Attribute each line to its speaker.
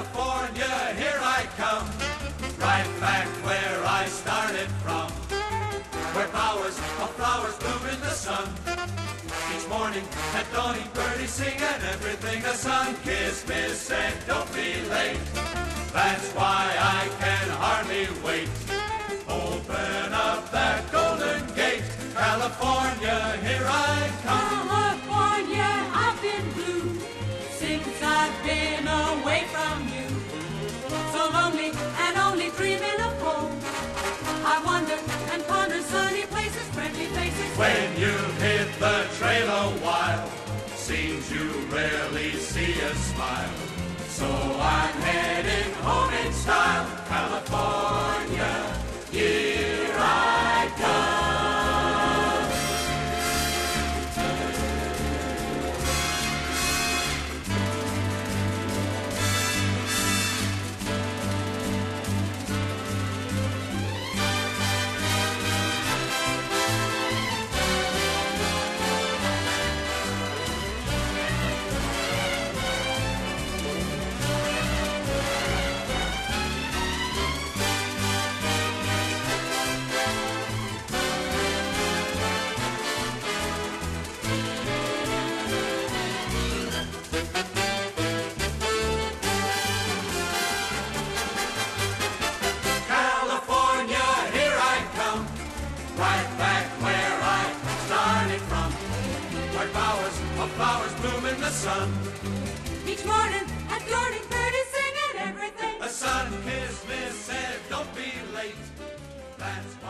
Speaker 1: California, here I come, right back where I started from, where flowers of flowers bloom in the sun. Each morning at dawning, birdies sing and everything a sun. Kiss, miss, and don't be late. That's why I can hardly wait. Open up that golden gate, California, here. When you've hit the trail a while, seems you rarely see a smile. So I'm sun.
Speaker 2: Each morning at Gordon Purdy singing everything.
Speaker 1: A sun kiss, miss, said, don't be late. That's why.